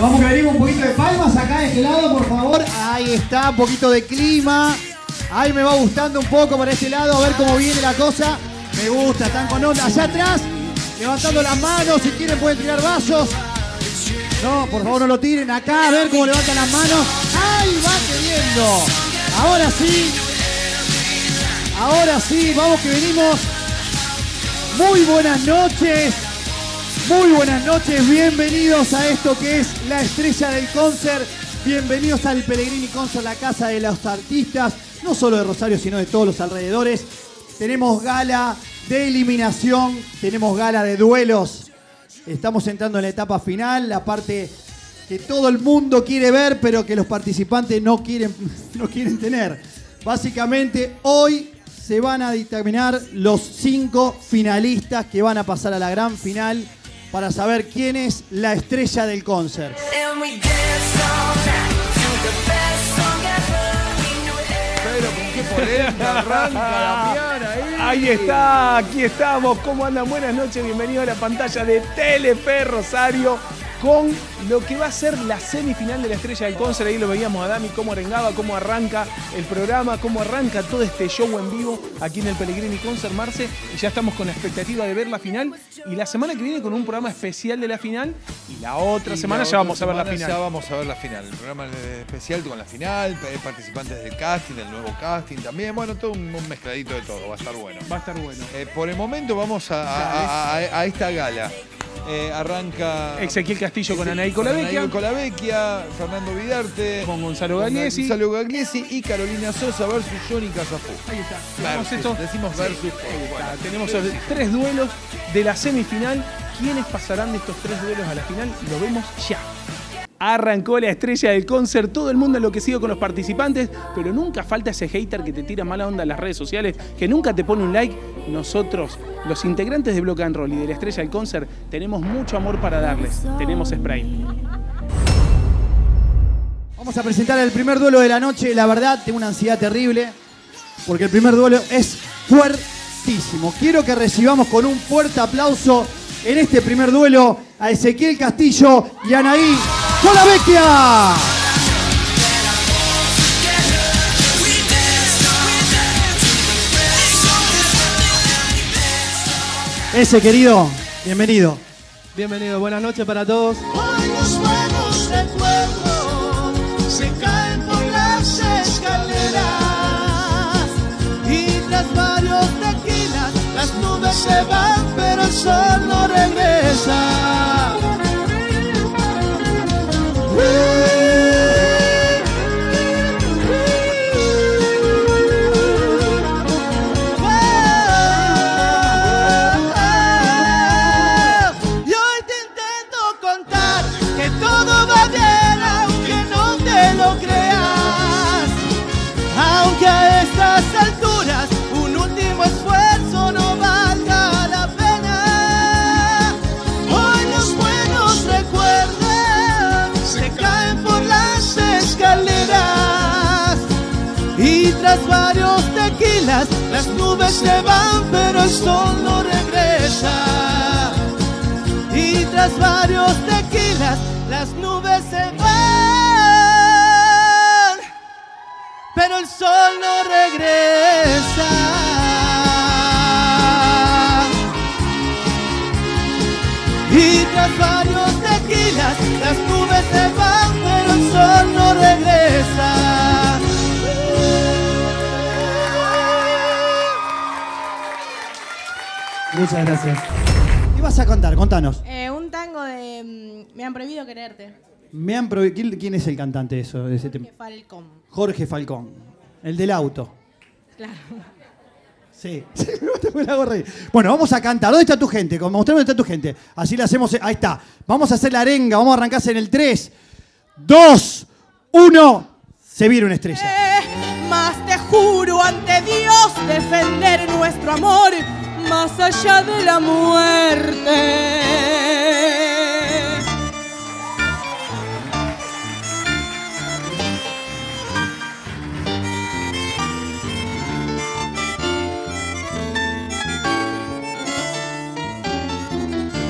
Vamos que venimos un poquito de palmas acá de este lado, por favor. Ahí está, un poquito de clima. Ahí me va gustando un poco para este lado, a ver cómo viene la cosa. Me gusta, están con onda. Allá atrás, levantando las manos, si quieren pueden tirar vasos. No, por favor no lo tiren acá, a ver cómo levantan las manos. ¡Ay, va queriendo! Ahora sí. Ahora sí, vamos que venimos. Muy buenas noches. Muy buenas noches, bienvenidos a esto que es la estrella del concert. Bienvenidos al Pellegrini Concert, la casa de los artistas, no solo de Rosario, sino de todos los alrededores. Tenemos gala de eliminación, tenemos gala de duelos. Estamos entrando en la etapa final, la parte que todo el mundo quiere ver, pero que los participantes no quieren, no quieren tener. Básicamente, hoy se van a dictaminar los cinco finalistas que van a pasar a la gran final para saber quién es la estrella del concert. Pero con qué arranca la. Ahí está, aquí estamos. ¿Cómo andan? Buenas noches, bienvenido a la pantalla de Telefe Rosario con lo que va a ser la semifinal de la Estrella del Concert. Ahí lo veíamos a Dami, cómo arengaba, cómo arranca el programa, cómo arranca todo este show en vivo aquí en el Pellegrini Concert Marce. Y ya estamos con la expectativa de ver la final. Y la semana que viene con un programa especial de la final. Y la otra Y semana la ya vamos a ver la final. Ya vamos a ver la final. El programa especial con la final, hay participantes del casting, del nuevo casting también. Bueno, todo un, un mezcladito de todo, va a estar bueno. Va a estar bueno. Eh, por el momento vamos a, a- a- a esta gala. Eh, arranca Ezequiel Castillo con Anaí Colavecchia. Colavecchia, Fernando Vidarte, Con Gonzalo Gagliesi. Gonzalo Gagliesi y Carolina Sosa versus Johnny Casafú. Ahí está. Versus, estos- decimos versus. está. Tenemos esos tres duelos de la semifinal. ¿Quiénes pasarán de estos tres duelos a la final? Lo vemos ya. Arrancó la estrella del concert, todo el mundo enloquecido con los participantes, pero nunca falta ese hater que te tira mala onda en las redes sociales, que nunca te pone un like. Nosotros, los integrantes de Block and Roll y de la estrella del concert, tenemos mucho amor para darles. Tenemos Sprite. Vamos a presentar el primer duelo de la noche. La verdad, tengo una ansiedad terrible porque el primer duelo es fuertísimo. Quiero que recibamos con un fuerte aplauso en este primer duelo a Ezequiel Castillo y Anaí Colavecchia. Ese querido, bienvenido. Bienvenido, buenas noches para todos. Hoy los buenos recuerdos se caen por las escaleras y tras varios tequilas las nubes se van pero el sol no el sol no regresa. Y tras varios tequilas, las nubes se van, pero el sol no regresa. Y tras varios tequilas, las nubes se van, pero el sol no regresa. Muchas gracias. ¿Qué vas a contar? Contanos. Eh, un tango de mm, Me han prohibido quererte. Me han prohi- ¿Quién, quién es el cantante de, eso, de ese tema? Que Falcón. Jorge Falcón. El del auto. Claro. Sí. La. Bueno, vamos a cantar. ¿Dónde está tu gente? Como mostrame dónde está tu gente. Así le hacemos. Ahí está. Vamos a hacer la arenga. Vamos a arrancarse en el 3, 2, 1. Se viene una estrella. Eh, Más te juro ante Dios defender nuestro amor más allá de la muerte.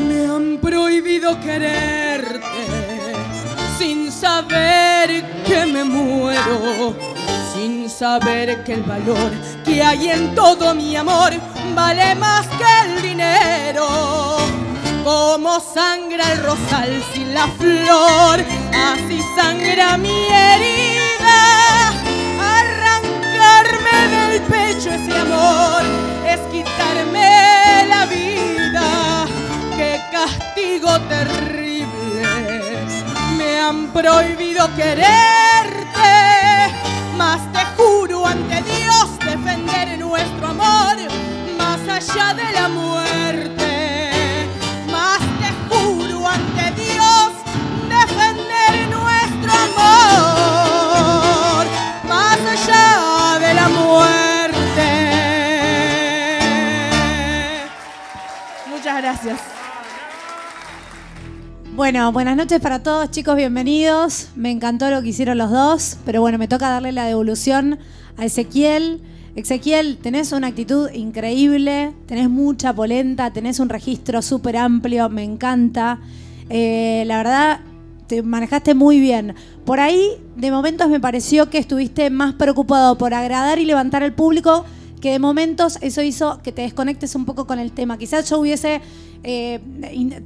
Me han prohibido quererte saber que me muero, sin saber que el valor que hay en todo mi amor vale más que el dinero. Como sangra el rosal sin la flor, así sangra mi herida. Arrancarme del pecho ese amor es quitarme la vida. Qué castigo terrible. Me han prohibido quererte, mas te juro ante Dios defender nuestro amor allá de la muerte. Más te juro ante Dios defender nuestro amor más allá de la muerte. Muchas gracias. Bueno, buenas noches para todos, chicos, bienvenidos. Me encantó lo que hicieron los dos, pero bueno, me toca darle la devolución a Ezequiel. Ezequiel, tenés una actitud increíble, tenés mucha polenta, tenés un registro súper amplio, me encanta. Eh, la verdad, te manejaste muy bien. Por ahí, de momentos me pareció que estuviste más preocupado por agradar y levantar al público que de momentos eso hizo que te desconectes un poco con el tema. Quizás yo hubiese eh,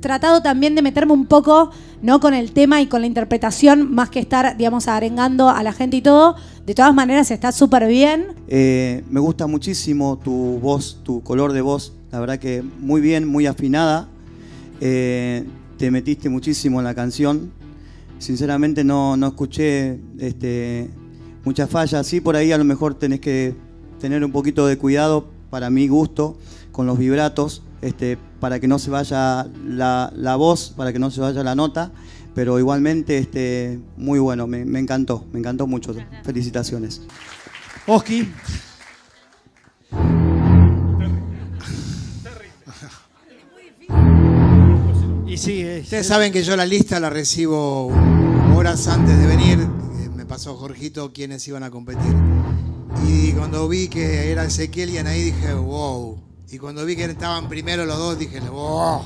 tratado también de meterme un poco no con el tema y con la interpretación, más que estar, digamos, arengando a la gente y todo. De todas maneras, está súper bien. Eh, me gusta muchísimo tu voz, tu color de voz. La verdad que muy bien, muy afinada. Eh, te metiste muchísimo en la canción. Sinceramente no, no escuché este, muchas fallas. Sí, por ahí a lo mejor tenés que tener un poquito de cuidado, para mi gusto, con los vibratos, este, para que no se vaya la, la voz, para que no se vaya la nota. Pero igualmente, este, muy bueno, me, me encantó, me encantó mucho. Felicitaciones. Oski. Y sí, es- Ustedes saben que yo la lista la recibo horas antes de venir. Eh, Me pasó Jorgito quienes iban a competir. Y cuando vi que era Ezequiel y Anaí dije, wow. Y cuando vi que estaban primero los dos dije, wow.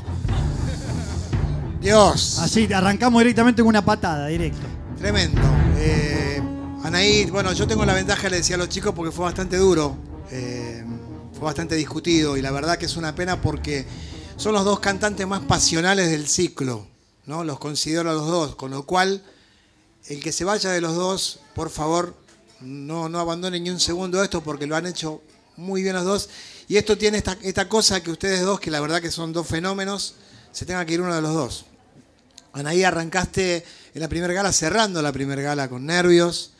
Dios. Así, arrancamos directamente con una patada, directo. Tremendo. Eh, Anaí, bueno, yo tengo la ventaja, le decía a los chicos, porque fue bastante duro. eh, fue bastante discutido y la verdad que es una pena porque son los dos cantantes más pasionales del ciclo. ¿no? Los considero a los dos. Con lo cual, el que se vaya de los dos, por favor, no, no abandone ni un segundo esto porque lo han hecho muy bien los dos. Y esto tiene esta, cosa que ustedes dos, que la verdad que son dos fenómenos, se tenga que ir uno de los dos. Anaí, arrancaste en la primera gala, cerrando la primera gala con nervios,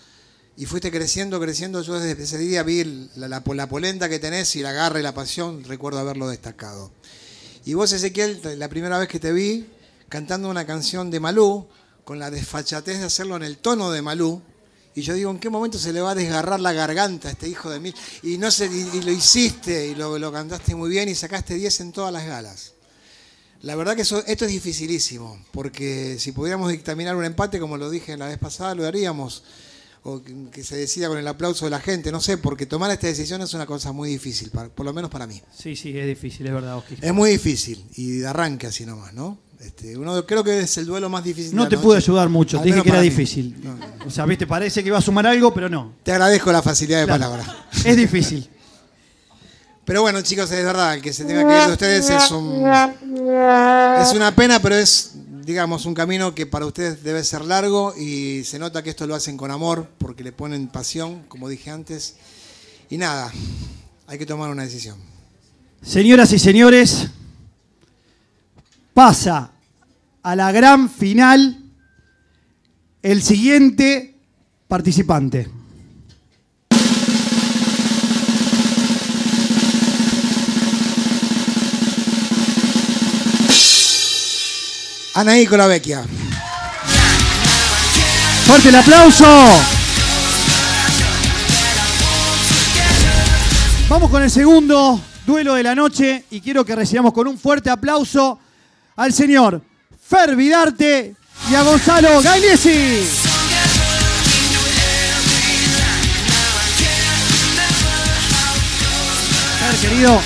y fuiste creciendo, creciendo. Yo desde ese día vi la, la polenta que tenés y la garra y la pasión, recuerdo haberlo destacado. Y vos, Ezequiel, la primera vez que te vi cantando una canción de Malú, con la desfachatez de hacerlo en el tono de Malú, y yo digo, ¿en qué momento se le va a desgarrar la garganta a este hijo de mí? Y, no sé, y, y lo hiciste, y lo, lo cantaste muy bien, y sacaste 10 en todas las galas. La verdad que eso- esto es dificilísimo, porque si pudiéramos dictaminar un empate, como lo dije la vez pasada, lo haríamos. O que, se decida con el aplauso de la gente, no sé, porque tomar esta decisión es una cosa muy difícil, para- por lo menos para mí. Sí, sí, es difícil, es verdad, Oski. Es muy difícil, y de arranque así nomás, ¿no? Este, uno, creo que es el duelo más difícil. de No la te noche. pude ayudar mucho, Al te dije que era mí. difícil. O sea, viste, parece que iba a sumar algo, pero no. Te agradezco la facilidad de Claro. palabra. Es difícil. Pero bueno, chicos, es verdad, el que se tenga que ir de ustedes es un. Es una pena, pero es, digamos, un camino que para ustedes debe ser largo y se nota que esto lo hacen con amor porque le ponen pasión, como dije antes. Y nada, hay que tomar una decisión. Señoras y señores, pasa a la gran final el siguiente participante. Anaí Colavecchia. ¡Fuerte el aplauso! Vamos con el segundo duelo de la noche y quiero que recibamos con un fuerte aplauso al señor Fer Vidarte y a Gonzalo Gagliesi. Querido.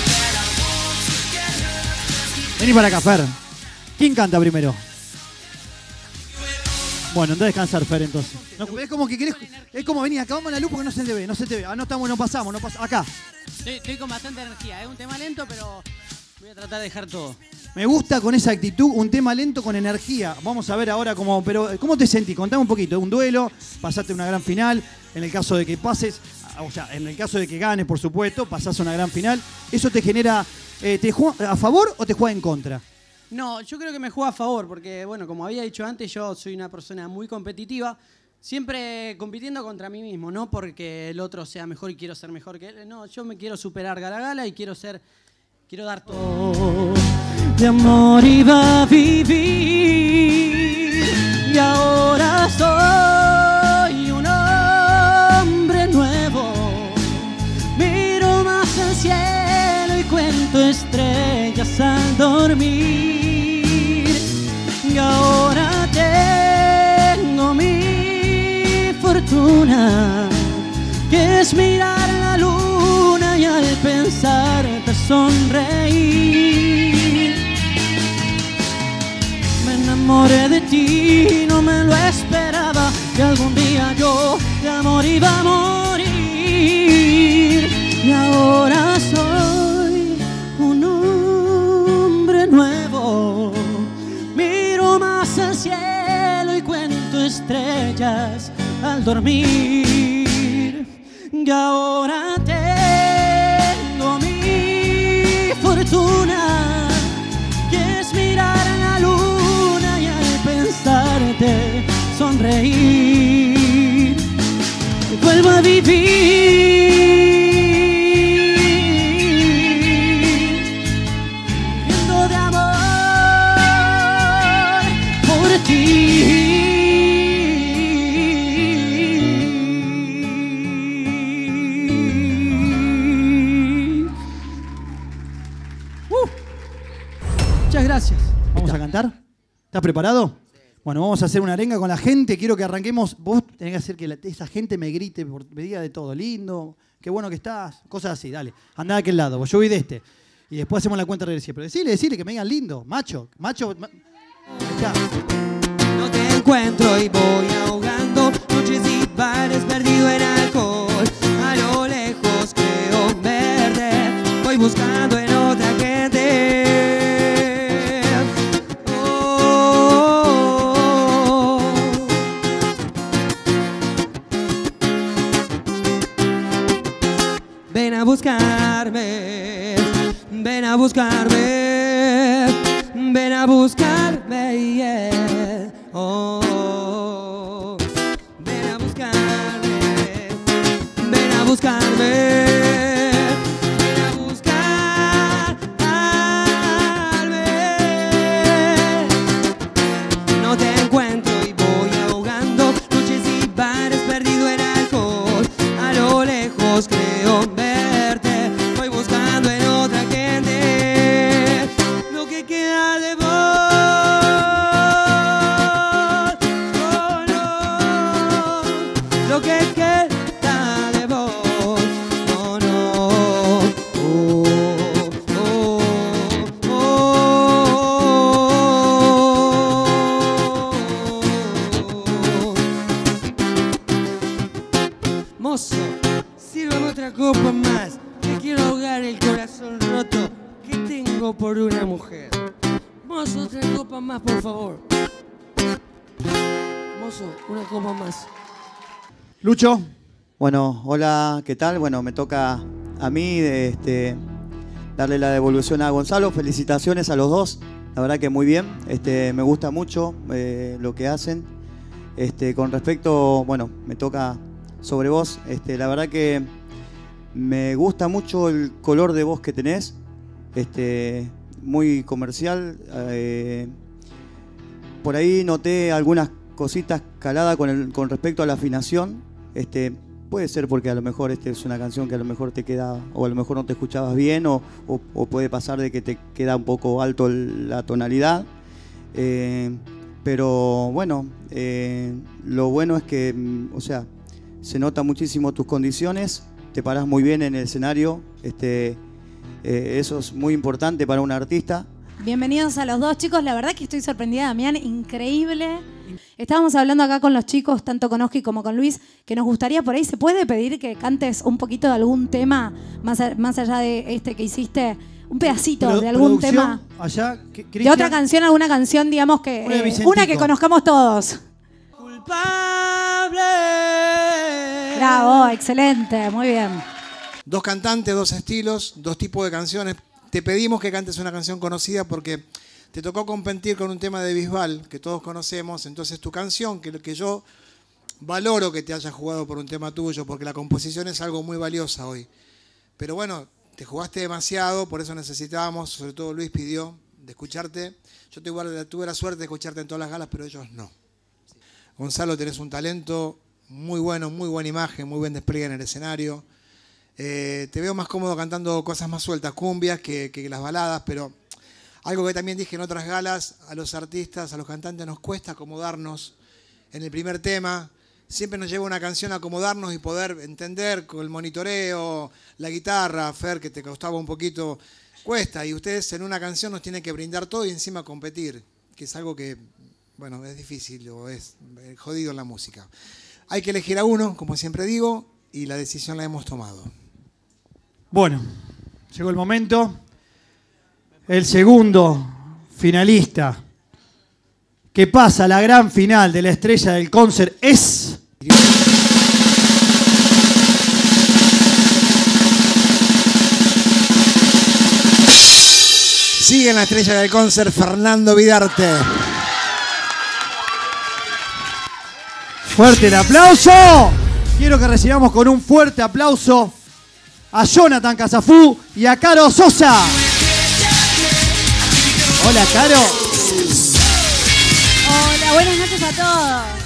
Vení para acá, Fer. ¿Quién canta primero? Bueno, entonces descansar, Fer, entonces. Es como que querés. Es como venir, acabamos la luz porque no se te ve, no se te ve. Ah, no estamos, no pasamos, no pasamos. Acá. Estoy, estoy con bastante energía. Es un tema lento, pero voy a tratar de dejar todo. Me gusta con esa actitud, un tema lento con energía. Vamos a ver ahora cómo. Pero, ¿cómo te sentís? Contame un poquito. Un duelo, pasaste una gran final. En el caso de que pases, o sea, en el caso de que ganes, por supuesto, pasás a una gran final. ¿Eso te genera. eh, ¿Te juega a favor o te juega en contra? No, yo creo que me juega a favor, porque, bueno, como había dicho antes, yo soy una persona muy competitiva. Siempre compitiendo contra mí mismo, no porque el otro sea mejor y quiero ser mejor que él. No, yo me quiero superar gala gala y quiero ser. Quiero dar todo. de amor iba a vivir y ahora soy un hombre nuevo. Miro más al cielo y cuento estrellas al dormir. Y ahora tengo mi fortuna, que es mirar sonreír. Me enamoré de ti, no me lo esperaba, que algún día yo de amor iba a morir. Y ahora soy un hombre nuevo, miro más al cielo y cuento estrellas al dormir. Y ahora tengo sonreír. Y vuelvo a vivir, viendo de amor por ti. Uh. Muchas gracias. ¿Vamos a cantar? ¿Estás preparado? Bueno, vamos a hacer una arenga con la gente. Quiero que arranquemos. Vos tenés que hacer que esa gente me grite, me diga de todo. Lindo, qué bueno que estás. Cosas así, dale. Andá de aquel lado, yo voy de este. Y después hacemos la cuenta regresiva. Pero decile, decile que me digan lindo. Macho, macho. ma-. No te encuentro y voy ahogando Noches y bares perdido en alcohol A lo lejos creo verte Voy buscando a buscarme, ven a buscarme. Lo que Lucho. Bueno, hola, ¿qué tal? Bueno, me toca a mí este, darle la devolución a Gonzalo. Felicitaciones a los dos. La verdad que muy bien. Este, me gusta mucho eh, lo que hacen. Este, con respecto, bueno, me toca sobre vos. Este, la verdad que me gusta mucho el color de voz que tenés. Este, muy comercial. eh, por ahí noté algunas cositas caladas con, respecto a la afinación. Este, puede ser porque a lo mejor este es una canción que a lo mejor te queda, o a lo mejor no te escuchabas bien, o, puede pasar de que te queda un poco alto la tonalidad. Eh, pero bueno, eh, lo bueno es que, mm, o sea, se nota muchísimo tus condiciones, te parás muy bien en el escenario, este, eh, eso es muy importante para un artista. Bienvenidos a los dos, chicos. La verdad que estoy sorprendida, Damián. Increíble. Estábamos hablando acá con los chicos, tanto con Oski como con Luis, que nos gustaría por ahí, ¿se puede pedir que cantes un poquito de algún tema, más, a- más allá de este que hiciste? Un pedacito de algún tema. Allá, De otra canción, alguna canción, digamos que. Una eh, una que conozcamos todos. Culpable. Bravo, excelente, muy bien. Dos cantantes, dos estilos, dos tipos de canciones. Te pedimos que cantes una canción conocida porque te tocó competir con un tema de Bisbal que todos conocemos. Entonces tu canción, que, que yo valoro que te hayas jugado por un tema tuyo, porque la composición es algo muy valiosa hoy. Pero bueno, te jugaste demasiado, por eso necesitábamos, sobre todo Luis pidió, de escucharte. Yo tuve, la- tuve la suerte de escucharte en todas las galas, pero ellos no. Gonzalo, tenés un talento muy bueno, muy buena imagen, muy buen despliegue en el escenario. Eh, te veo más cómodo cantando cosas más sueltas, cumbias, que, que las baladas, pero algo que también dije en otras galas, a los artistas, a los cantantes nos cuesta acomodarnos en el primer tema. Siempre nos lleva una canción a acomodarnos y poder entender con el monitoreo, la guitarra, Fer, que te costaba un poquito, cuesta. Y ustedes en una canción nos tienen que brindar todo y encima competir, que es algo que, bueno, es difícil o es jodido en la música. Hay que elegir a uno, como siempre digo, y la decisión la hemos tomado. Bueno, llegó el momento. El segundo finalista que pasa a la gran final de la estrella del concert es. Sigue en la estrella del concert Fernando Vidarte. Fuerte el aplauso. Quiero que recibamos con un fuerte aplauso a Jonathan Casafú y a Caro Sosa. Hola, Caro. Hola, buenas noches a todos.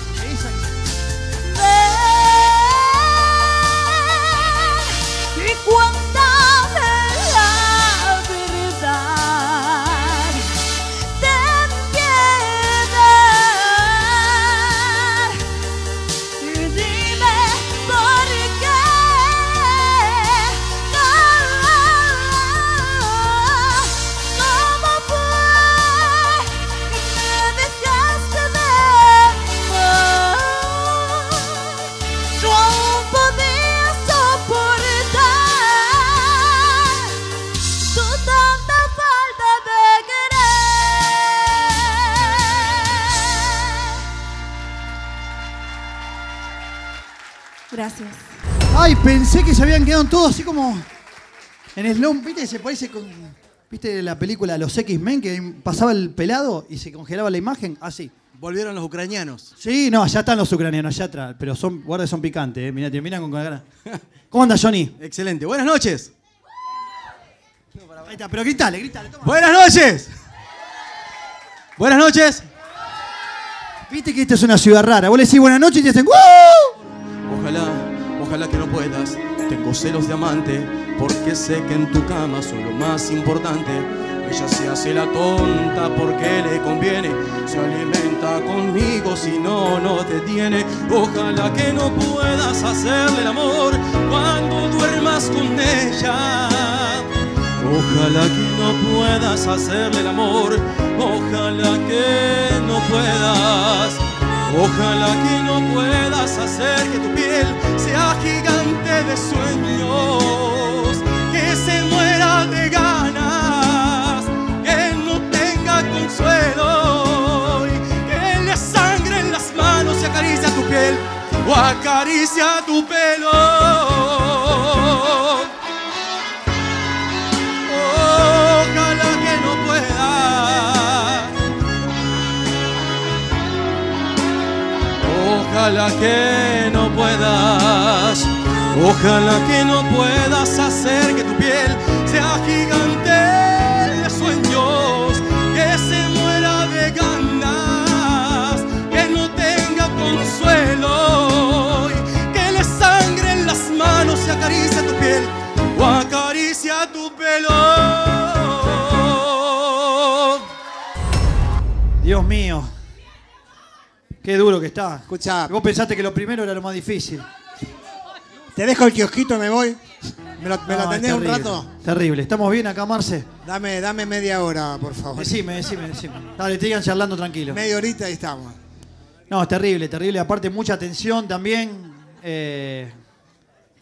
Ay, pensé que se habían quedado todos así como en slow. ¿Viste? Se parece con. ¿Viste la película Los X-Men que pasaba el pelado y se congelaba la imagen? Así. Volvieron los ucranianos. Sí, no, allá están los ucranianos, allá atrás. Pero son, guarda, son picantes, eh. Mirá, te miran con cara. ¿Cómo anda, Johnny? Excelente. Buenas noches. Ahí está, pero gritale, gritale. toma. Buenas noches. Buenas noches. Viste que esta es una ciudad rara. Vos le decís buenas noches y te dicen ¡Woo! Ojalá, ojalá que no puedas. Tengo celos de amante, porque sé que en tu cama soy lo más importante. Ella se hace la tonta porque le conviene. Se alimenta conmigo, si no, no te tiene. Ojalá que no puedas hacerle el amor cuando duermas con ella. Ojalá que no puedas hacerle el amor. Ojalá que no puedas. Ojalá que no puedas hacer que tu piel sea gigante de sueños. Que se muera de ganas. Que no tenga consuelo. Y que le sangre en las manos y acaricia tu piel. O acaricia tu pelo. Ojalá que no puedas. Ojalá que no puedas hacer que tu piel sea gigante de sueños. Que se muera de ganas. Que no tenga consuelo. y Que le sangre en las manos y acaricia tu piel. O acaricia tu pelo. Qué duro que está. Escucha, Vos pensaste que lo primero era lo más difícil. te dejo el kiosquito me voy. ¿Me lo, me No, es atendés un rato? Terrible. ¿Estamos bien acá, Marce? Dame, dame media hora, por favor. Decime, decime, decime. Dale, te digan charlando tranquilo. Media horita y estamos. No, terrible, terrible. Aparte, mucha tensión también. Eh,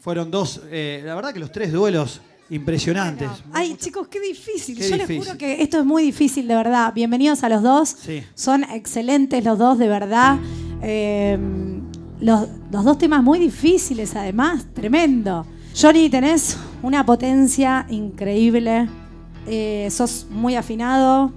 fueron dos, eh, la verdad que los tres duelos impresionantes. Ay, chicos, qué difícil. Qué Yo les juro que esto es muy difícil, de verdad. Bienvenidos a los dos. Sí. Son excelentes los dos, de verdad. Eh, los, los dos temas muy difíciles, además. Tremendo. Johnny, tenés una potencia increíble. Eh, sos muy afinado.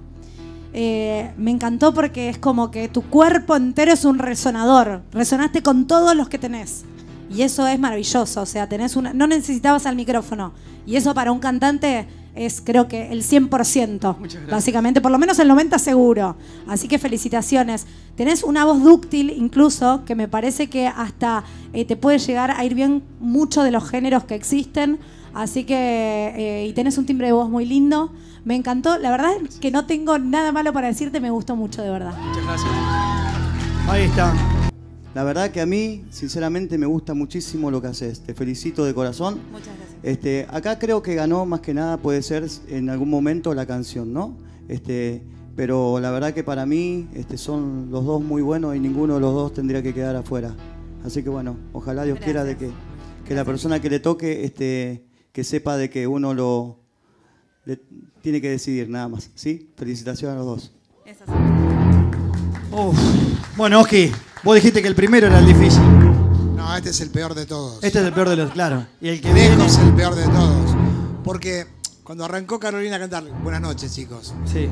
Eh, me encantó porque es como que tu cuerpo entero es un resonador. Resonaste con todos los que tenés. Y eso es maravilloso. O sea, tenés una. No necesitabas al micrófono. Y eso para un cantante es creo que el 100%. Básicamente, por lo menos el 90% seguro. Así que felicitaciones. Tenés una voz dúctil incluso, que me parece que hasta eh, te puede llegar a ir bien mucho de los géneros que existen. Así que, eh, y tenés un timbre de voz muy lindo. Me encantó. La verdad es que no tengo nada malo para decirte, me gustó mucho, de verdad. Muchas gracias. Ahí está. La verdad que a mí, sinceramente, me gusta muchísimo lo que haces. Te felicito de corazón. Muchas gracias. Este, acá creo que ganó más que nada, puede ser en algún momento la canción, ¿no? Este, pero la verdad que para mí este, son los dos muy buenos y ninguno de los dos tendría que quedar afuera. Así que bueno, ojalá Dios quiera de que, que la persona que le toque, este, que sepa de que uno lo le- tiene que decidir nada más. ¿Sí? Felicitaciones a los dos. Uf. Bueno, Oski, vos dijiste que el primero era el difícil. No, este es el peor de todos. Este es el peor de los, claro. Y el que viene. Lejos el peor de todos. Porque cuando arrancó Carolina a cantar, buenas noches chicos, Sí.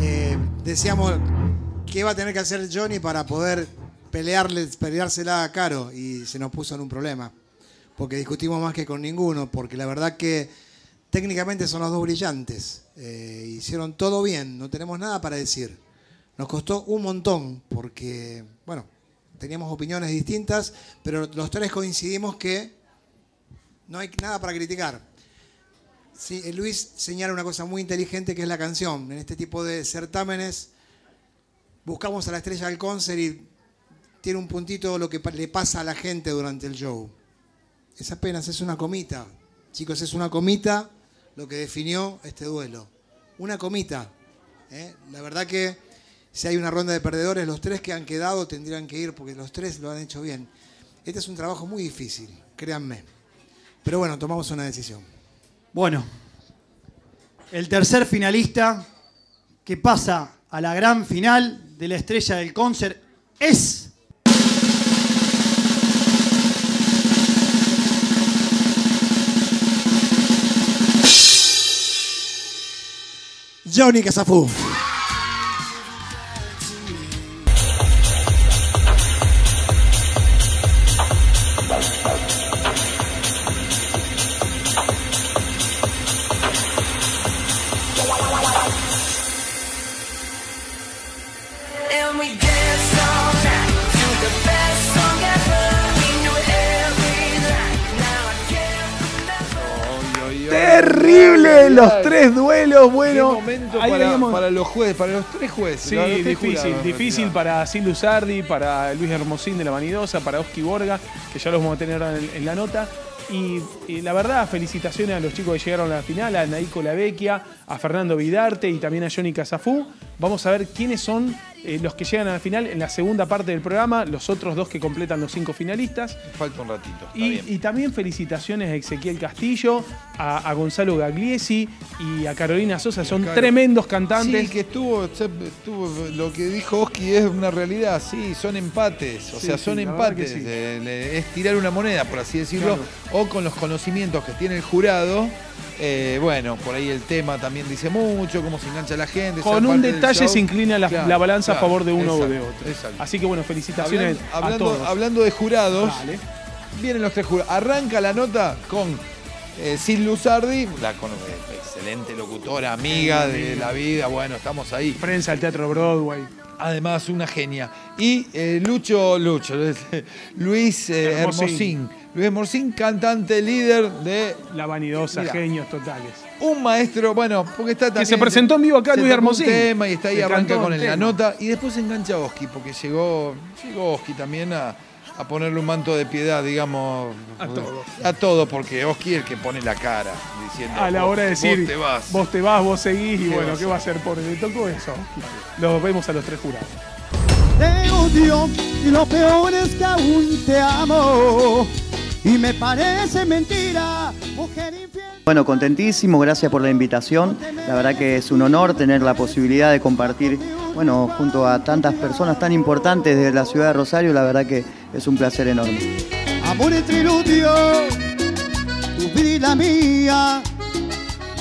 eh, decíamos que iba a tener que hacer Johnny para poder pelearle, peleársela a Caro y se nos puso en un problema. Porque discutimos más que con ninguno, porque la verdad que técnicamente son los dos brillantes. Eh, hicieron todo bien, no tenemos nada para decir. Nos costó un montón porque, bueno, teníamos opiniones distintas, pero los tres coincidimos que no hay nada para criticar. Sí, eh, Luis señala una cosa muy inteligente que es la canción. En este tipo de certámenes buscamos a la estrella del concert y tiene un puntito lo que le pasa a la gente durante el show. Es apenas, es una comita. Chicos, es una comita lo que definió este duelo. Una comita. ¿eh? La verdad que si hay una ronda de perdedores, los tres que han quedado tendrían que ir porque los tres lo han hecho bien. Este es un trabajo muy difícil, créanme. Pero bueno, tomamos una decisión. Bueno, el tercer finalista que pasa a la gran final de la estrella del concert es. Johnny Casafú. Los tres duelos, bueno. Momento ahí para, veíamos- para los jueces, para los tres jueces. Sí, difícil, difícil para Silvio Sardi, para Luis Hermosín de la Vanidosa, para Oski Borga, que ya los vamos a tener ahora en, en la nota. Y, y la verdad, felicitaciones a los chicos que llegaron a la final, a Naiko Lavecchia, a Fernando Vidarte y también a Johnny Casafú. Vamos a ver quiénes son eh, los que llegan a la final en la segunda parte del programa, los otros dos que completan los cinco finalistas. Falta un ratito. está Y, bien. y también felicitaciones a Ezequiel Castillo, a, a Gonzalo Gagliesi y a Carolina Sosa. Son tremendos cantantes. Sí, que estuvo, estuvo- lo que dijo Oski es una realidad, sí, son empates, o Sí, sea, son empates, sí. eh, es tirar una moneda, por así decirlo, o con los conocimientos que tiene el jurado, eh, bueno, por ahí el tema también dice mucho, cómo se engancha la gente. Con un detalle se inclina la, Claro, la balanza a favor de uno o de otro. exacto. Así que bueno, felicitaciones Hablando, a hablando, todos. hablando de jurados, Dale. vienen los tres jurados. Arranca la nota con eh, Sil Luzardi, la eh, excelente locutora, amiga de la vida. Bueno, estamos ahí. Prensa del Teatro Broadway. Además, una genia. Y eh, Lucho, Lucho, Luis eh, Hermosín. Hermosín. Luis Hermosín, cantante, líder de La vanidosa, Mirá. genios totales. un maestro, bueno, porque está también. se presentó en vivo acá, se Luis un Hermosín. tema y está ahí, Le arranca con el- la nota. Y después se engancha Oski, porque llegó, llegó Oski también a, a ponerle un manto de piedad, digamos. A todo. A todo, porque Oski es el que pone la cara, diciendo. A la "Vos- hora de decir, Vos te vas. vos te vas, vos seguís, y ¿Qué bueno, ¿qué a va a hacer? Pobre, le tocó eso. Los vemos a los tres jurados. te odio y lo peor es que aún te amo. Y me parece mentira, mujer infiel. Bueno, contentísimo, gracias por la invitación. La verdad que es un honor tener la posibilidad de compartir, bueno, junto a tantas personas tan importantes de la ciudad de Rosario, la verdad que es un placer enorme. Amor entre iludio, tu vida y la mía.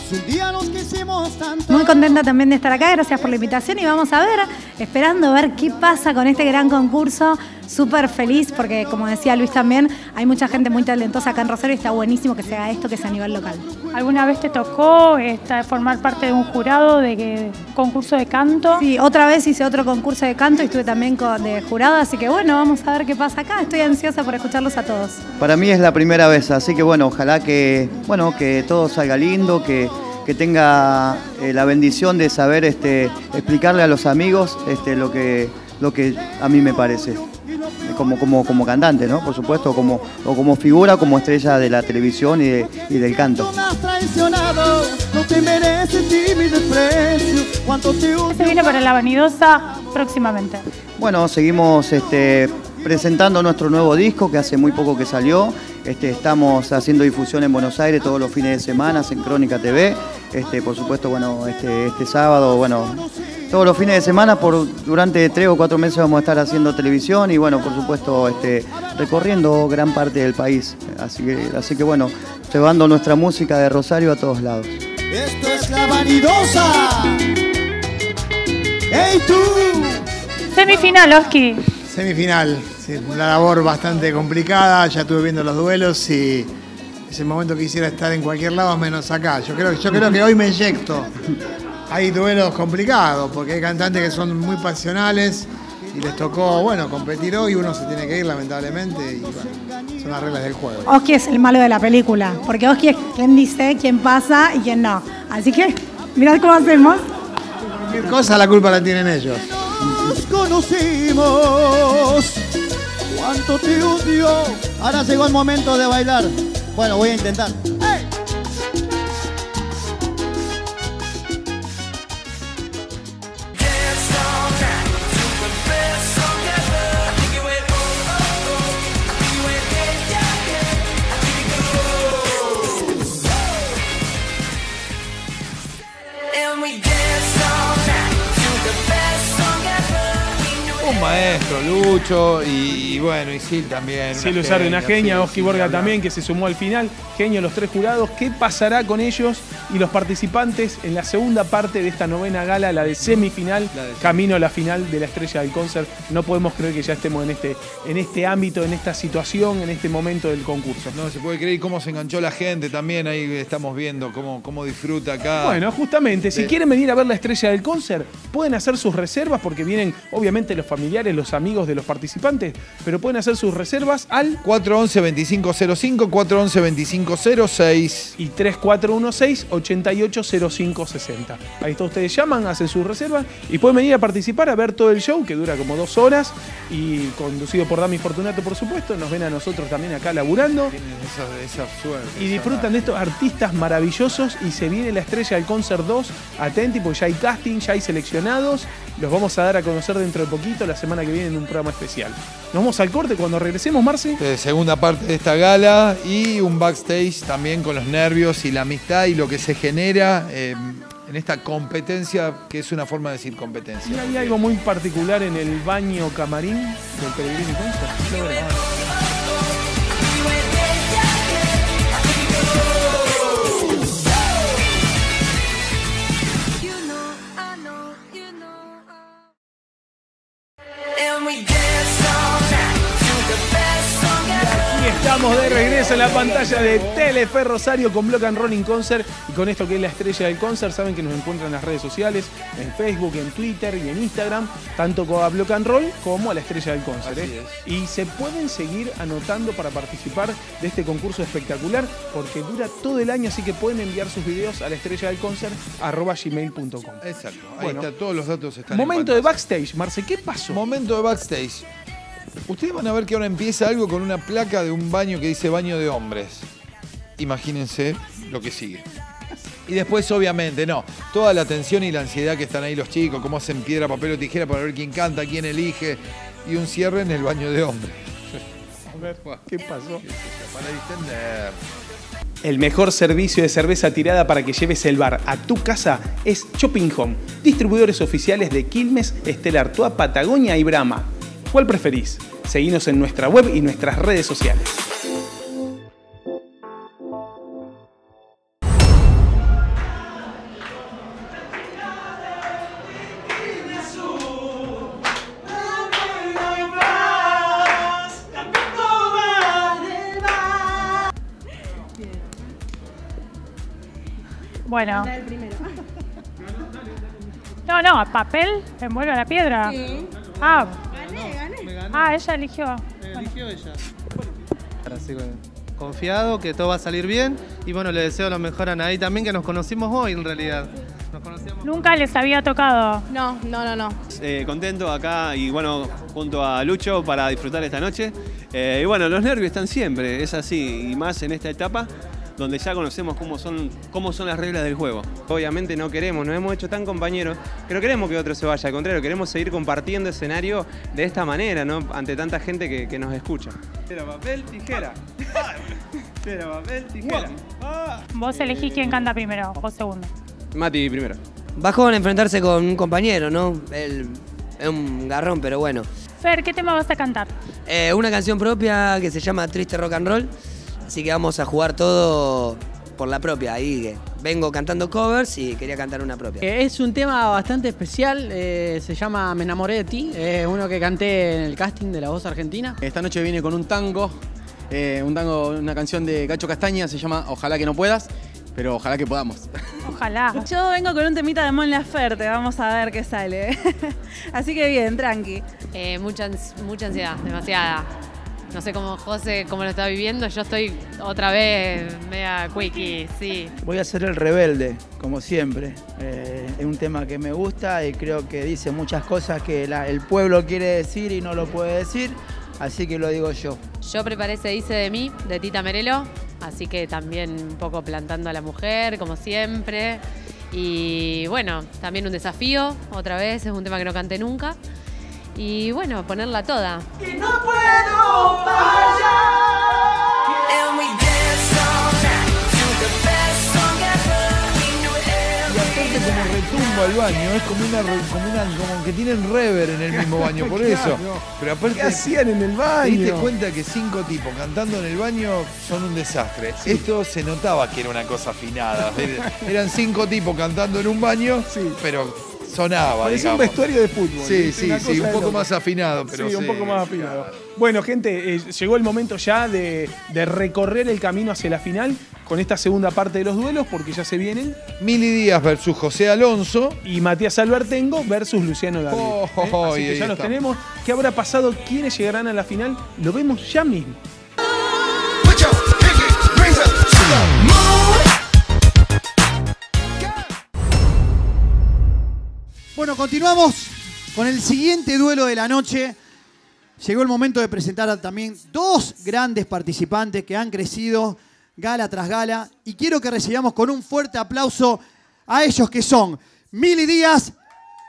Si un día nos quisimos tanto. Muy contenta también de estar acá, gracias por la invitación y vamos a ver, esperando ver qué pasa con este gran concurso. Súper feliz porque, como decía Luis también, hay mucha gente muy talentosa acá en Rosario y está buenísimo que se haga esto, que sea a nivel local. ¿Alguna vez te tocó esta- formar parte de un jurado de que- concurso de canto? Sí, otra vez hice otro concurso de canto y estuve también con- de jurado, así que bueno, vamos a ver qué pasa acá. Estoy ansiosa por escucharlos a todos. Para mí es la primera vez, así que bueno, ojalá que, bueno, que todo salga lindo, que, que tenga eh, la bendición de saber este, explicarle a los amigos este, lo, que, lo que a mí me parece. Como, como, como cantante, ¿no? Por supuesto, como, o como figura, como estrella de la televisión y, de- y del canto. Se viene para la vanidosa próximamente. Bueno, seguimos este, presentando nuestro nuevo disco que hace muy poco que salió. Este, estamos haciendo difusión en Buenos Aires todos los fines de semana en Crónica TV. Este, por supuesto, bueno, este, este sábado, bueno, todos los fines de semana por durante tres o cuatro meses vamos a estar haciendo televisión y bueno, por supuesto, este, recorriendo gran parte del país. Así que, así que bueno, llevando nuestra música de Rosario a todos lados. Esto es la vanidosa. ¡Ey tú! Semifinal, Oski. Semifinal, sí, una labor bastante complicada, ya estuve viendo los duelos y es el momento que quisiera estar en cualquier lado menos acá. Yo creo, yo creo que hoy me inyecto. Hay duelos complicados porque hay cantantes que son muy pasionales y les tocó, bueno, competir hoy, uno se tiene que ir lamentablemente y bueno, son las reglas del juego. Oski es el malo de la película, porque Oski es quien dice, quién pasa y quién no. Así que, mirad cómo hacemos. Cualquier cosa la culpa la tienen ellos. Nos conocimos. Cuánto te odio. Ahora llegó el momento de bailar. Bueno, voy a intentar. Maestro, Lucho, y, y bueno, y Sil también. Sí, Luzardo, una genia, Oski Borga también, que se sumó al final. Genio los tres jurados. ¿Qué pasará con ellos y los participantes en la segunda parte de esta novena gala, la de semifinal, camino a la final de la estrella del concert? No podemos creer que ya estemos en este, en este ámbito, en esta situación, en este momento del concurso. No se puede creer cómo se enganchó la gente también, ahí estamos viendo cómo, cómo disfruta acá. Bueno, justamente, si quieren venir a ver la estrella del concert, pueden hacer sus reservas porque vienen obviamente los familiares, los amigos de los participantes, pero pueden hacer sus reservas al 411-2505, 411-2506. y 3416-880560. Ahí está, ustedes llaman, hacen sus reservas y pueden venir a participar a ver todo el show que dura como dos horas y conducido por Dami Fortunato, por supuesto. Nos ven a nosotros también acá laburando Tienen esa, esa suerte. y disfrutan de estos artistas maravillosos y se viene la estrella del Concert 2. Atenti, porque ya hay casting, ya hay seleccionados. Los vamos a dar a conocer dentro de poquito, la semana que viene en un programa especial. Nos vamos al corte cuando regresemos, Marce. Eh, segunda parte de esta gala y un backstage también con los nervios y la amistad y lo que se genera eh, en esta competencia, que es una forma de decir Y competencia. hay algo muy particular en el baño camarín del Pellegrini Concert. En la pantalla de Telefe Rosario con Block and Rolling Concert y con esto que es la estrella del concert. Saben que nos encuentran en las redes sociales, en Facebook, en Twitter y en Instagram, tanto a Block and Roll como a la estrella del concert. ¿eh? Y se pueden seguir anotando para participar de este concurso espectacular porque dura todo el año, así que pueden enviar sus videos a la estrella del concert arroba gmail.com. Exacto, ahí Bueno. está, todos los datos están en Momento de backstage, Marce, ¿qué pasó? Momento de backstage. Ustedes van a ver que ahora empieza algo con una placa de un baño que dice baño de hombres. Imagínense lo que sigue. Y después, obviamente, no, toda la tensión y la ansiedad que están ahí los chicos, cómo hacen piedra, papel o tijera para ver quién canta, quién elige, y un cierre en el baño de hombre. A ver, ¿qué pasó? Para distender. El mejor servicio de cerveza tirada para que lleves el bar a tu casa es Shopping Home, distribuidores oficiales de Quilmes, Estela Artois, Patagonia y Brahma. ¿Cuál preferís? Seguinos en nuestra web y nuestras redes sociales. Bueno. No, no, papel envuelve a la piedra. Ah, ah, ella eligió. Eligió ella. Así que confiado que todo va a salir bien. Y bueno, le deseo lo mejor a Anaí también, que nos conocimos hoy en realidad. Nos conocíamos. Nunca les había tocado. No, no, no, no. Eh, contento acá y bueno, junto a Lucho para disfrutar esta noche. Eh, y bueno, los nervios están siempre, es así, y más en esta etapa donde ya conocemos cómo son, cómo son las reglas del juego. Obviamente no queremos, nos hemos hecho tan compañeros, que no queremos que otro se vaya, al contrario, queremos seguir compartiendo escenario de esta manera, ¿no? Ante tanta gente que, que nos escucha. Piedra, papel, tijera. Piedra, papel, tijera. Vos elegís quién canta primero o segundo. Mati primero. Bajón enfrentarse con un compañero, ¿no? Él es un garrón, pero bueno. Fer, ¿qué tema vas a cantar? Eh, una canción propia que se llama Triste Rock and Roll. Así que vamos a jugar todo por la propia. Ahí que vengo cantando covers y quería cantar una propia. Eh, Es un tema bastante especial, eh, se llama Me enamoré de ti, es uno que canté en el casting de La Voz Argentina. Esta noche viene con un tango, eh, un tango, una canción de Cacho Castaña, se llama Ojalá que no puedas, pero ojalá que podamos. Ojalá. Yo vengo con un temita de Mon Laferte, vamos a ver qué sale. Así que bien, tranqui. Eh, mucha, mucha ansiedad, demasiada. No sé cómo José, cómo lo está viviendo. Yo estoy otra vez media quickie, sí. Voy a ser el rebelde, como siempre. Eh, es un tema que me gusta y creo que dice muchas cosas que la- el pueblo quiere decir y no lo puede decir, así que lo digo yo. Yo preparé Se dice de mí, de Tita Merelo, así que también un poco plantando a la mujer, como siempre. Y bueno, también un desafío, otra vez, es un tema que no canté nunca. Y bueno, ponerla toda. Y no puedo como retumba el baño, es como una, re- como una, como que tienen rever en el mismo baño, por eso. Pero aparte, ¿Qué hacían en el baño? ¿Te diste cuenta que cinco tipos cantando en el baño son un desastre? Esto se notaba que era una cosa afinada. Era- Eran cinco tipos cantando en un baño, pero sonaba, Parecía un vestuario de fútbol. Sí, sí, sí, un poco más afinado, pero sí, un poco más afinado. Bueno, gente, eh, llegó el momento ya de, de recorrer el camino hacia la final con esta segunda parte de los duelos, porque ya se vienen. Mili Díaz versus José Alonso. Y Matías Albertengo versus Luciano David. Oh, ¿eh? oh, Así y que ya los tenemos. ¿Qué habrá pasado? ¿Quiénes llegarán a la final? Lo vemos ya mismo. Continuamos con el siguiente duelo de la noche. Llegó el momento de presentar también dos grandes participantes que han crecido gala tras gala. Y quiero que recibamos con un fuerte aplauso a ellos que son Mili Díaz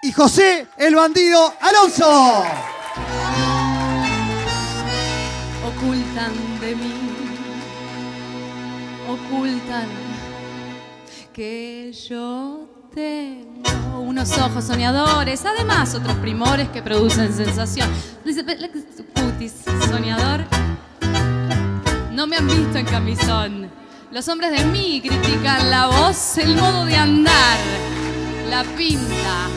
y José el Bandido Alonso. ocultan de mí, ocultan que yo tengo unos ojos soñadores, además otros primores que producen sensación. Cutis soñador, no me han visto en camisón. Los hombres de mí critican la voz, el modo de andar, la pinta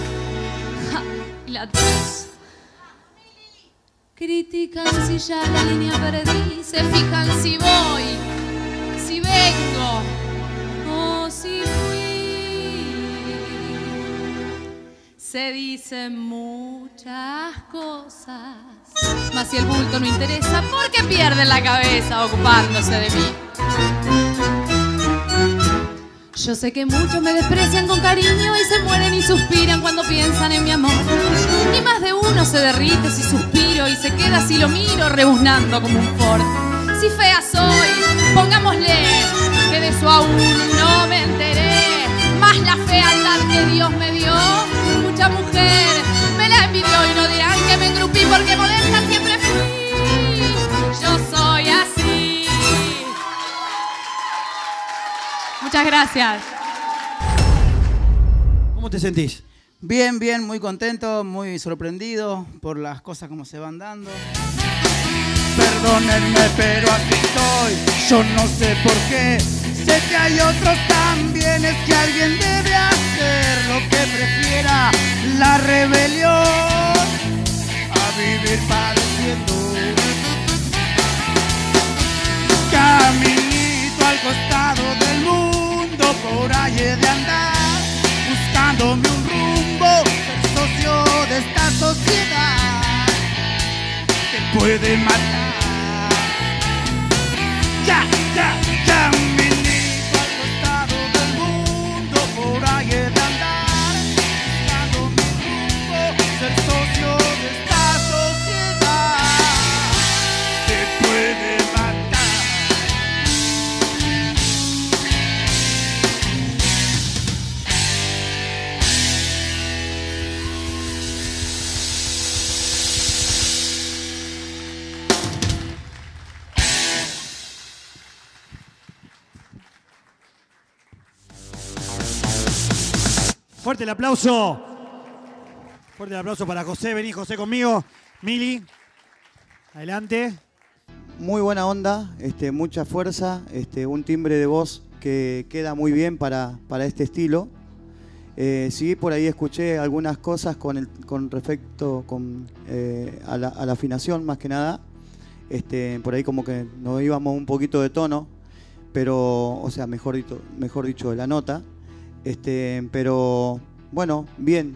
y la tos. Critican si ya la línea perdí, se fijan si voy, si vengo o si fui. Se dicen muchas cosas, mas si el bulto no interesa, ¿por qué pierden la cabeza ocupándose de mí? Yo sé que muchos me desprecian con cariño y se mueren y suspiran cuando piensan en mi amor. Y más de uno se derrite si suspiro y se queda si lo miro rebuznando como un Ford. Si fea soy, pongámosle que de eso aún no me enteré. la fealdad que Dios me dio. Mucha mujer me la envidió y no dirán que me engrupí porque modesta siempre fui. Yo soy así. Muchas gracias. ¿Cómo te sentís? Bien, bien, muy contento, muy sorprendido por las cosas como se van dando. Perdónenme, pero aquí estoy, yo no sé por qué. Sé que hay otros también, es que alguien debe hacer lo que prefiera. La rebelión a vivir pareciendo. Caminito al costado del mundo, por ahí de andar, buscándome un rumbo, ser socio de esta sociedad que puede matar. Ya, ya, caminito Fuerte el aplauso. Fuerte el aplauso para José. Vení, José, conmigo. Mili, adelante. Muy buena onda, este, mucha fuerza, este, un timbre de voz que queda muy bien para, para este estilo. Eh, sí, por ahí escuché algunas cosas con, con respecto con, eh, a, la, afinación, más que nada. Este, por ahí como que nos íbamos un poquito de tono, pero, o sea, mejor mejor dicho la nota. Este, pero bueno, bien,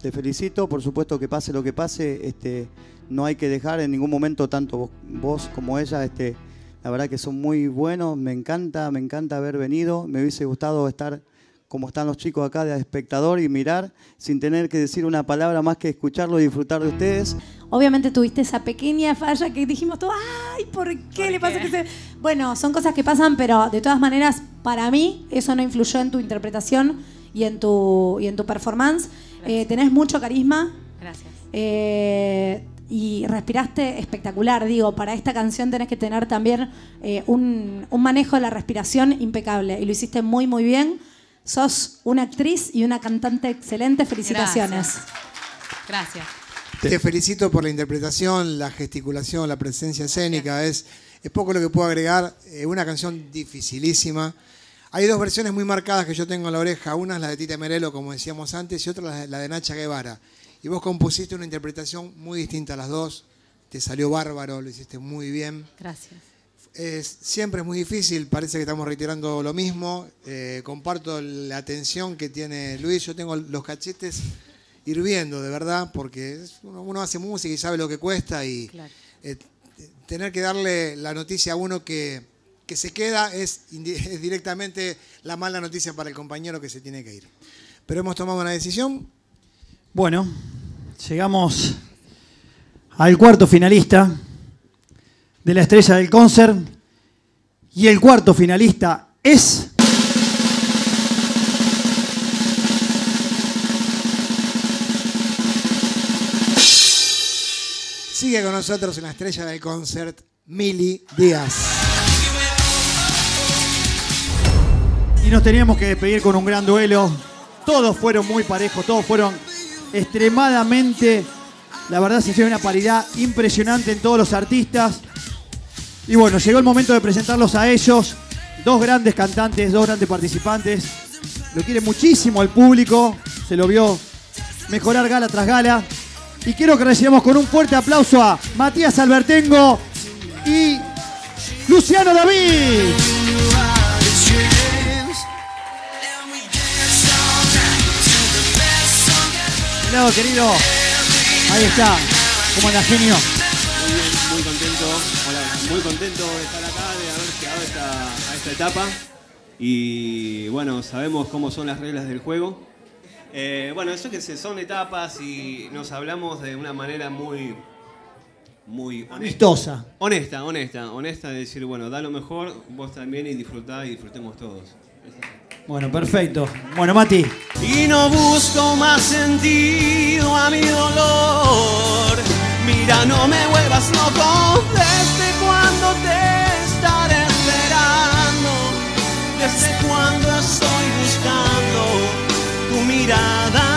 te felicito, por supuesto que pase lo que pase, este, no hay que dejar en ningún momento tanto vos, vos como ella, este, la verdad que son muy buenos, me encanta, me encanta haber venido, me hubiese gustado estar como están los chicos acá de espectador y mirar sin tener que decir una palabra más que escucharlo y disfrutar de ustedes. Obviamente tuviste esa pequeña falla que dijimos todo, ay, ¿por qué le pasa que se...? Bueno, son cosas que pasan, pero de todas maneras, para mí, eso no influyó en tu interpretación y en tu, y en tu performance. Eh, tenés mucho carisma. Gracias. Eh, y respiraste espectacular, digo, para esta canción tenés que tener también eh, un, un manejo de la respiración impecable y lo hiciste muy muy bien. Sos una actriz y una cantante excelente, felicitaciones. Gracias. Te felicito por la interpretación, la gesticulación, la presencia escénica. Es, es poco lo que puedo agregar. Eh, una canción dificilísima. Hay dos versiones muy marcadas que yo tengo en la oreja. Una es la de Tita Merelo, como decíamos antes, y otra de- la de Nacha Guevara. Y vos compusiste una interpretación muy distinta a las dos. Te salió bárbaro, lo hiciste muy bien. Gracias. Es, siempre es muy difícil, parece que estamos reiterando lo mismo. Eh, comparto la atención que tiene Luis. Yo tengo los cachetes hirviendo, de verdad, porque es- uno, uno hace música y sabe lo que cuesta y eh, tener que darle la noticia a uno que, que se queda es directamente la mala noticia para el compañero que se tiene que ir. Pero hemos tomado una decisión. Bueno, llegamos al cuarto finalista de la estrella del concert. Y el cuarto finalista es. Sigue con nosotros en la estrella del concert, Mili Díaz. Y nos teníamos que despedir con un gran duelo. Todos fueron muy parejos, todos fueron extremadamente. La verdad se hicieron una paridad impresionante en todos los artistas. Y bueno, llegó el momento de presentarlos a ellos. Dos grandes cantantes, dos grandes participantes. Lo quiere muchísimo el público. Se lo vio mejorar gala tras gala. Y quiero que recibamos con un fuerte aplauso a Matías Albertengo y Luciano David. Lado querido, ahí está. ¿Cómo anda, genio? Muy contento de estar acá, de haber llegado a esta, a esta etapa. Y bueno, sabemos cómo son las reglas del juego. Eh, bueno, eso que sé, son etapas y nos hablamos de una manera muy. Muy honesta. Amistosa. Honesta, honesta, honesta de decir, bueno, da lo mejor, vos también y disfrutá y disfrutemos todos. Bueno, perfecto. Bueno, Mati. y no busco más sentido a mi dolor. Mira, no me vuelvas loco, desde cuando te estaré esperando, desde cuando estoy buscando tu mirada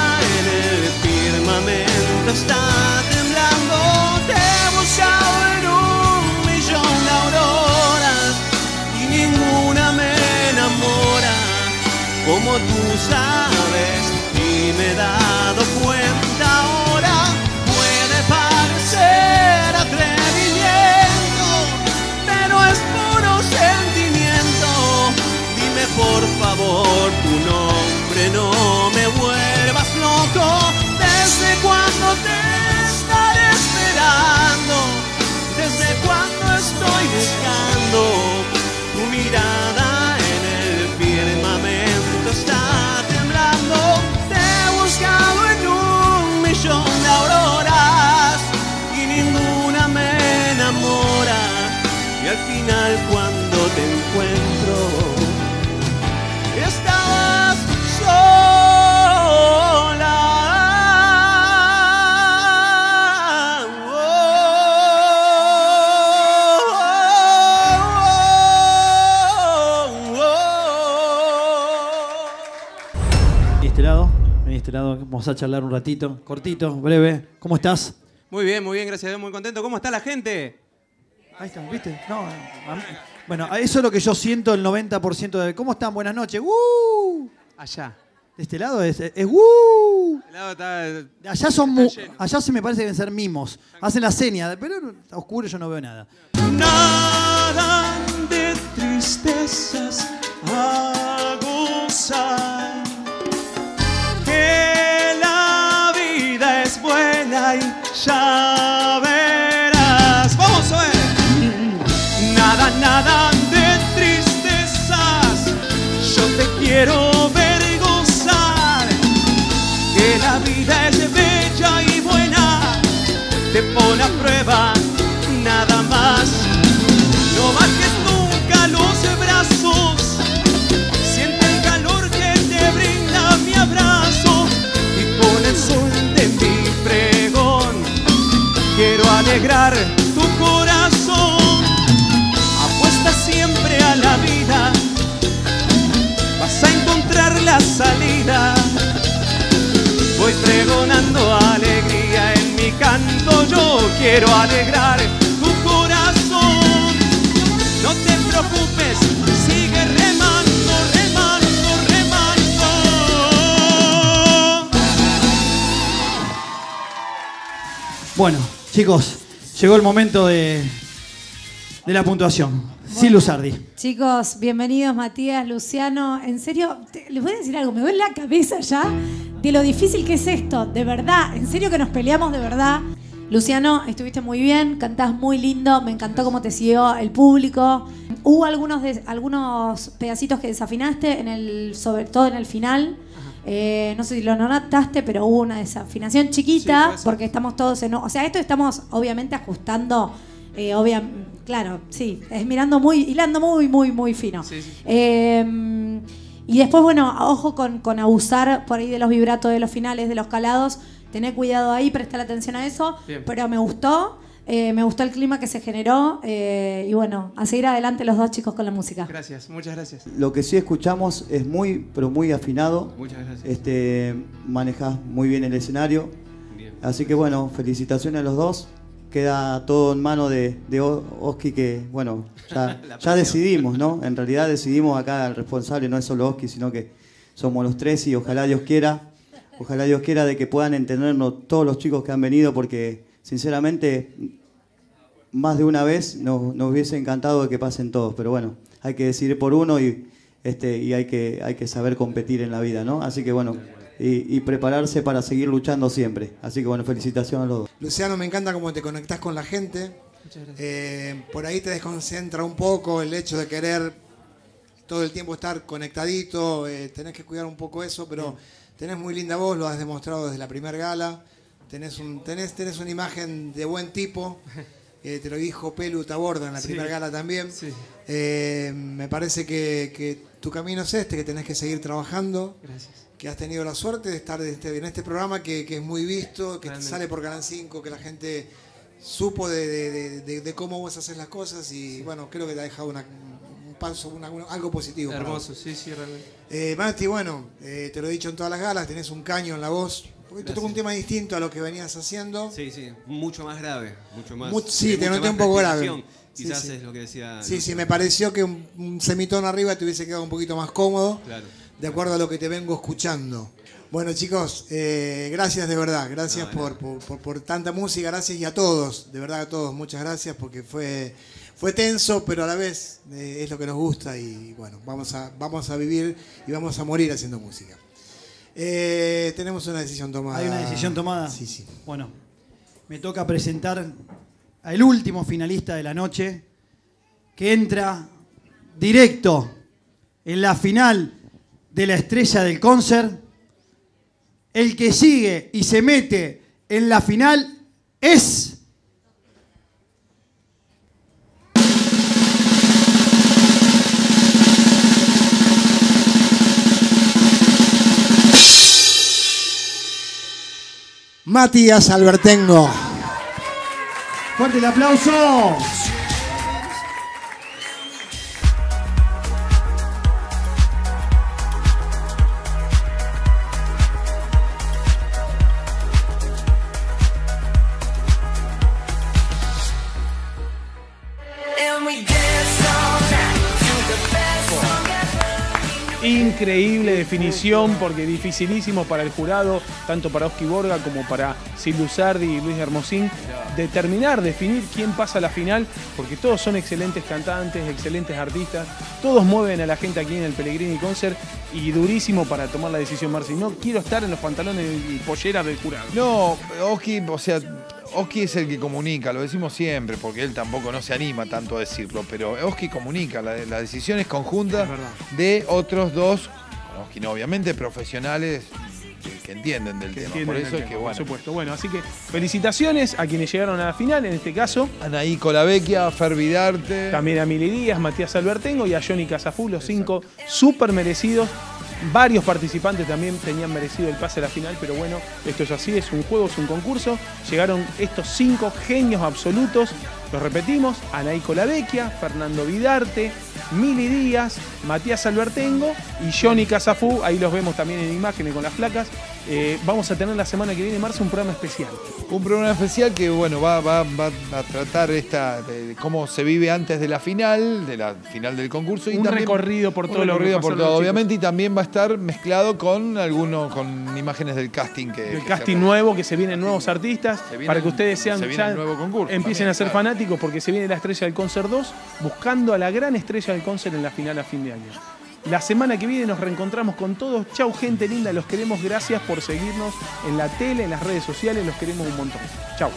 Vamos a charlar un ratito. Cortito, breve. ¿Cómo estás? Muy bien, muy bien, gracias a Dios, muy contento. ¿Cómo está la gente? Ahí está, ¿viste? No, a mí- Bueno, eso es lo que yo siento el 90% de... ¿Cómo están? Buenas noches. ¡Uh! Allá. De este lado es... es ¡Uh! El lado está. Allá son mu- allá se me parece que deben ser mimos. Hacen la seña, pero está oscuro yo no veo nada. Nada de tristezas a gozar. Buena quiero alegrar tu corazón. No te preocupes, sigue remando, remando, remando. Bueno, chicos, llegó el momento de, de la puntuación. Sin Luzardi. Chicos, bienvenidos Matías, Luciano. En serio, te- les voy a decir algo, me duele la cabeza ya de lo difícil que es esto, de verdad, en serio que nos peleamos de verdad. Luciano, estuviste muy bien, cantás muy lindo, me encantó cómo te siguió el público. Hubo algunos, de- algunos pedacitos que desafinaste, en el, sobre todo en el final. Eh, no sé si lo notaste, pero hubo una desafinación chiquita, porque estamos todos en... O sea, esto estamos obviamente ajustando, eh, obvia- claro, sí, es mirando muy, hilando muy, muy, muy fino. Eh, y después, bueno, ojo con, con abusar por ahí de los vibratos, de los finales, de los calados. Tené cuidado ahí, prestar atención a eso. Bien. Pero me gustó, eh, me gustó el clima que se generó. eh, y bueno, a seguir adelante los dos chicos con la música. Gracias, muchas gracias. Lo que sí escuchamos es muy, pero muy afinado. Muchas gracias. Este, manejas muy bien el escenario. Así que bueno, felicitaciones a los dos. Queda todo en mano de, Oski que, bueno, ya, ya decidimos, ¿no? En realidad decidimos acá el responsable, no es solo Oski, sino que somos los tres y ojalá Dios quiera, ojalá Dios quiera de que puedan entendernos todos los chicos que han venido porque sinceramente más de una vez nos, nos hubiese encantado de que pasen todos, pero bueno, hay que decidir por uno y, este, y hay, que, hay que saber competir en la vida, ¿no? Así que bueno, y, y prepararse para seguir luchando siempre. Así que bueno, felicitaciones a los dos. Luciano, me encanta cómo te conectás con la gente. Eh, por ahí te desconcentra un poco el hecho de querer todo el tiempo estar conectadito. eh, tenés que cuidar un poco eso, pero tenés muy linda voz, lo has demostrado desde la primer gala. Tenés, un, tenés, tenés una imagen de buen tipo. eh, te lo dijo Pelu Taborda en la Sí. primera gala también. Eh, me parece que, que tu camino es este, que tenés que seguir trabajando. Gracias. Que has tenido la suerte de estar en este, en este programa que, que es muy visto, que Realmente. sale por Canal 5, que la gente supo de, de- de- de- cómo vos haces las cosas y bueno, creo que te ha dejado una- un paso, una- algo positivo. Hermoso, sí, sí, realmente. Eh, Mati, bueno, eh, te lo he dicho en todas las galas, tenés un caño en la voz. Hoy te toca un tema distinto a lo que venías haciendo. Sí, sí, mucho más grave, mucho más. Much- sí, te noté un poco grave. prestación. Sí, Quizás sí. es lo que decía. Sí, Lucho. sí, me pareció que un, un semitono arriba te hubiese quedado un poquito más cómodo, Claro. de acuerdo a lo que te vengo escuchando. Bueno, chicos, eh, gracias de verdad, gracias No, por, por- por- por tanta música, gracias y a todos, de verdad a todos, muchas gracias porque fue, fue tenso, pero a la vez eh, es lo que nos gusta y bueno, vamos a, vamos a vivir y vamos a morir haciendo música. Eh, tenemos una decisión tomada. ¿Hay una decisión tomada? Sí, sí. Bueno, me toca presentar al último finalista de la noche, que entra directo en la final de la estrella del concert. El que sigue y se mete en la final es... Matías Albertengo. Fuerte el aplauso. Increíble definición, porque dificilísimo para el jurado, tanto para Oski Borga como para Silvio Sardi y Luis Hermosín, determinar, definir quién pasa a la final, porque todos son excelentes cantantes, excelentes artistas, todos mueven a la gente aquí en el Pellegrini Concert y durísimo para tomar la decisión, Marci. No quiero estar en los pantalones y polleras del jurado. No, Oski, o sea, Oski es el que comunica, lo decimos siempre, porque él tampoco no se anima tanto a decirlo, pero Oski comunica, la, la decisión es conjunta de otros dos, Oski no, obviamente, profesionales que, entienden del tema. entienden Por eso es que, por bueno. supuesto. Bueno, así que felicitaciones a quienes llegaron a la final, en este caso. Anaí Colavecchia, Fer Vidarte. También a Mili Díaz, Matías Albertengo y a Johnny Casafú, los cinco súper merecidos. Varios participantes también tenían merecido el pase a la final, pero bueno, esto es así, es un juego, es un concurso. Llegaron estos cinco genios absolutos, los repetimos, Anaí Colavecchia, Fernando Vidarte, Mili Díaz, Matías Albertengo y Johnny Casafú, ahí los vemos también en imágenes con las placas. Eh, vamos a tener la semana que viene, Marzo, un programa especial. Un programa especial que bueno va, va- va a tratar esta de, cómo se vive antes de la final, de la final del concurso. Y Un también- recorrido por un todo lo que recorrido por todo, obviamente, y también va a estar mezclado con algunos, con imágenes del casting que. El que casting nuevo, que se vienen nuevos artistas, para que ustedes sean se viene ya el nuevo concurso empiecen también, a ser claro. fanáticos porque se viene la estrella del concert 2 buscando a la gran estrella del concert en la final a fin de año. La semana que viene nos reencontramos con todos. Chau gente linda, los queremos. Gracias por seguirnos en la tele, en las redes sociales, los queremos un montón. Chau.